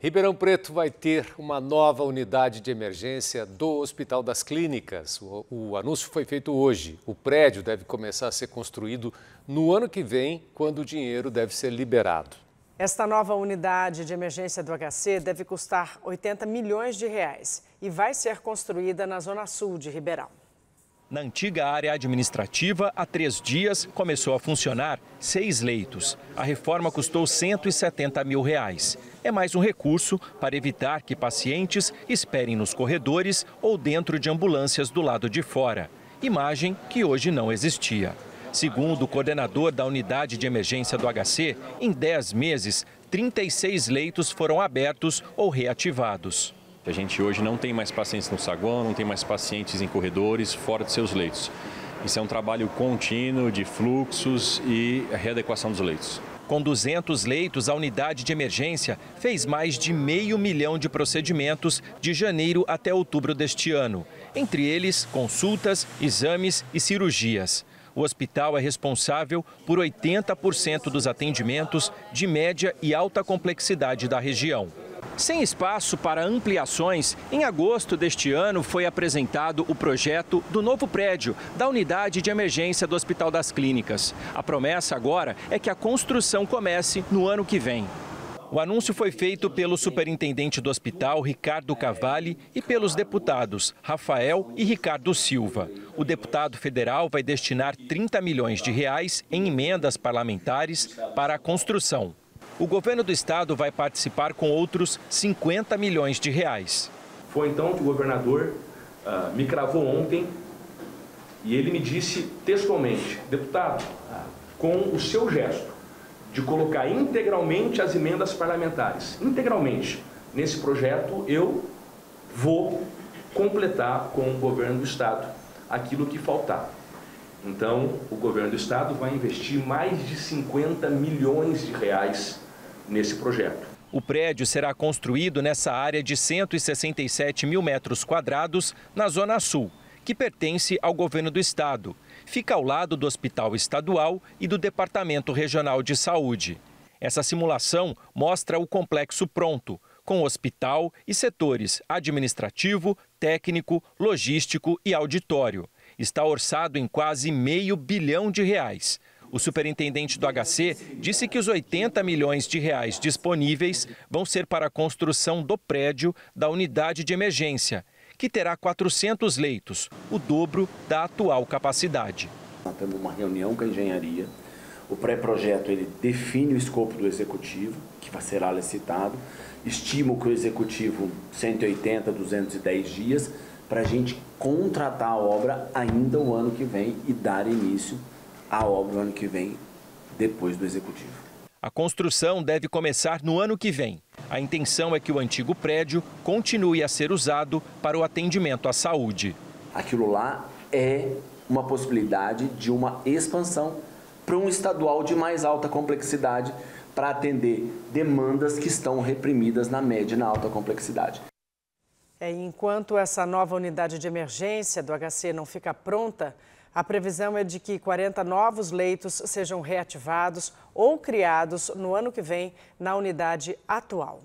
Ribeirão Preto vai ter uma nova unidade de emergência do Hospital das Clínicas. O, o, anúncio foi feito hoje. O prédio deve começar a ser construído no ano que vem, quando o dinheiro deve ser liberado. Esta nova unidade de emergência do HC deve custar 80 milhões de reais e vai ser construída na zona sul de Ribeirão. Na antiga área administrativa, há três dias, começou a funcionar seis leitos. A reforma custou 170 mil reais. É mais um recurso para evitar que pacientes esperem nos corredores ou dentro de ambulâncias do lado de fora. Imagem que hoje não existia. Segundo o coordenador da unidade de emergência do HC, em 10 meses, 36 leitos foram abertos ou reativados. A gente hoje não tem mais pacientes no saguão, não tem mais pacientes em corredores fora de seus leitos. Isso é um trabalho contínuo de fluxos e readequação dos leitos. Com 200 leitos, a unidade de emergência fez mais de meio milhão de procedimentos de janeiro até outubro deste ano. Entre eles, consultas, exames e cirurgias. O hospital é responsável por 80% dos atendimentos de média e alta complexidade da região. Sem espaço para ampliações, em agosto deste ano foi apresentado o projeto do novo prédio da unidade de emergência do Hospital das Clínicas. A promessa agora é que a construção comece no ano que vem. O anúncio foi feito pelo superintendente do hospital, Ricardo Cavalli, e pelos deputados Rafael e Ricardo Silva. O deputado federal vai destinar 30 milhões de reais em emendas parlamentares para a construção. O governo do estado vai participar com outros 50 milhões de reais. Foi então que o governador uh, me cravou ontem e ele me disse textualmente, deputado, com o seu gesto de colocar integralmente as emendas parlamentares, integralmente, nesse projeto, eu vou completar com o governo do estado aquilo que faltar. Então, o governo do estado vai investir mais de 50 milhões de reais nesse projeto. O prédio será construído nessa área de 167 mil metros quadrados na Zona Sul, que pertence ao governo do estado. Fica ao lado do Hospital Estadual e do Departamento Regional de Saúde. Essa simulação mostra o complexo pronto, com hospital e setores administrativo, técnico, logístico e auditório. Está orçado em quase meio bilhão de reais. O superintendente do HC disse que os 80 milhões de reais disponíveis vão ser para a construção do prédio da unidade de emergência, que terá 400 leitos, o dobro da atual capacidade. Nós temos uma reunião com a engenharia. O pré-projeto ele define o escopo do executivo, que será licitado. Estimo que o executivo 180, 210 dias para a gente contratar a obra ainda o ano que vem e dar início a obra ano que vem, depois do executivo. A construção deve começar no ano que vem. A intenção é que o antigo prédio continue a ser usado para o atendimento à saúde. Aquilo lá é uma possibilidade de uma expansão para um estadual de mais alta complexidade para atender demandas que estão reprimidas na média e na alta complexidade. É, enquanto essa nova unidade de emergência do HC não fica pronta, a previsão é de que 40 novos leitos sejam reativados ou criados no ano que vem na unidade atual.